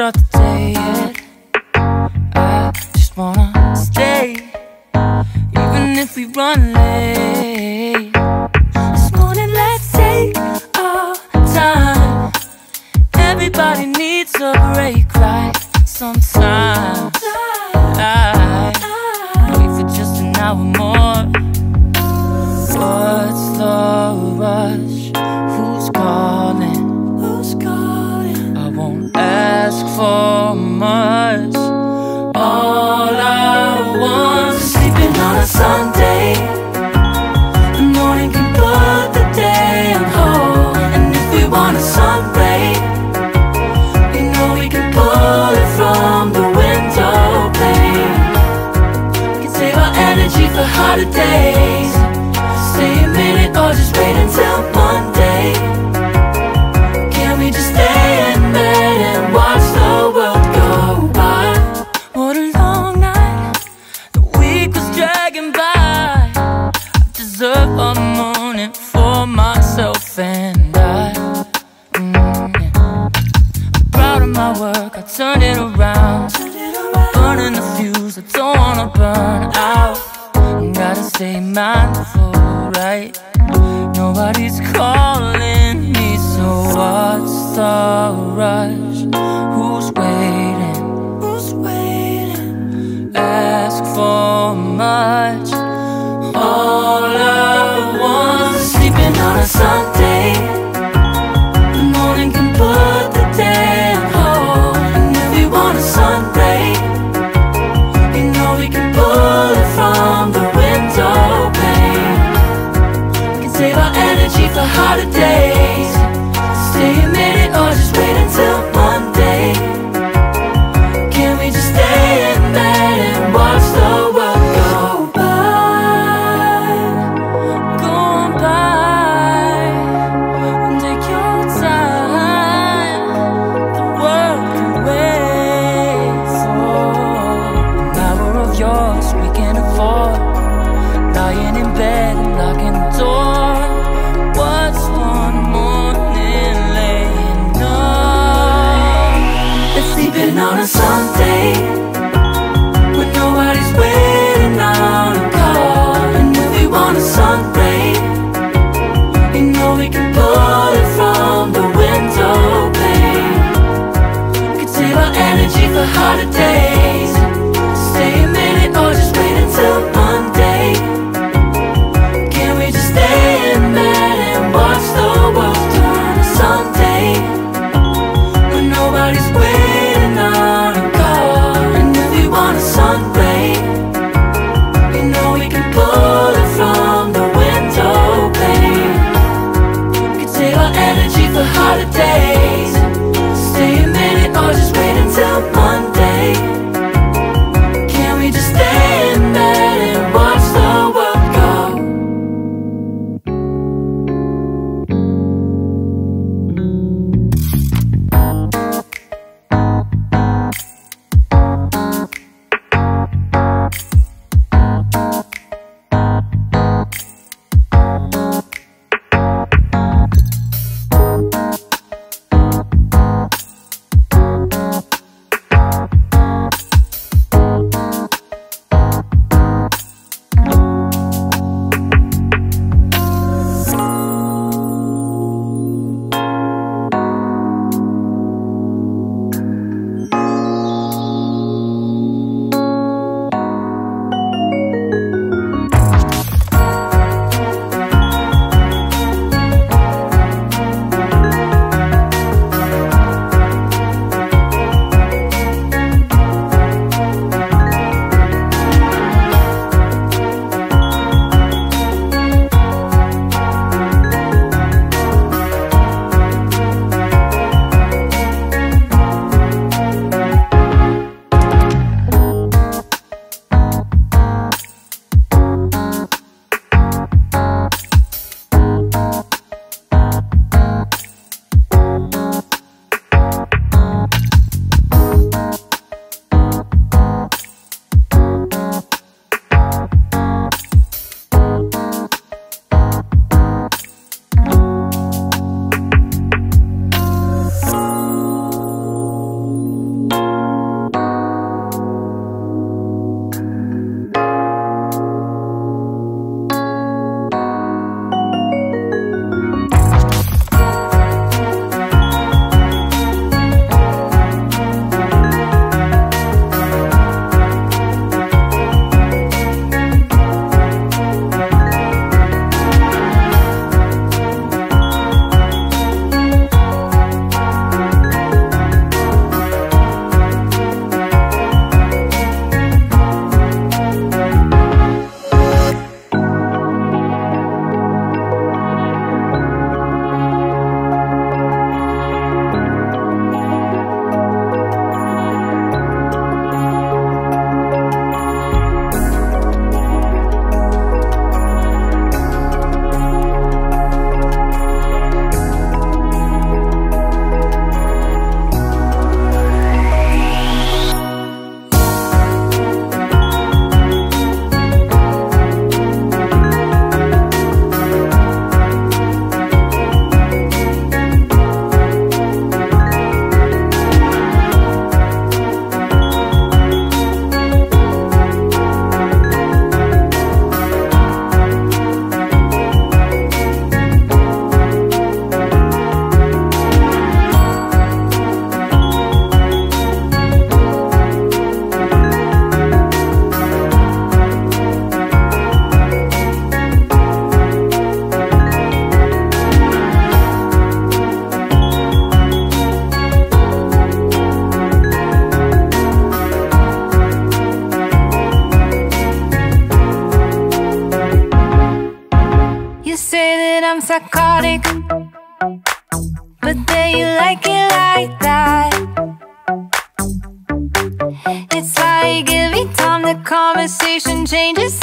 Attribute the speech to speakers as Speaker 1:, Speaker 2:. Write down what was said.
Speaker 1: start the day yet I just wanna stay Even if we run late. stay mindful, right? Nobody's calling me, so what's the rush?
Speaker 2: Chaotic But there you like it like that. It's like every time the conversation changes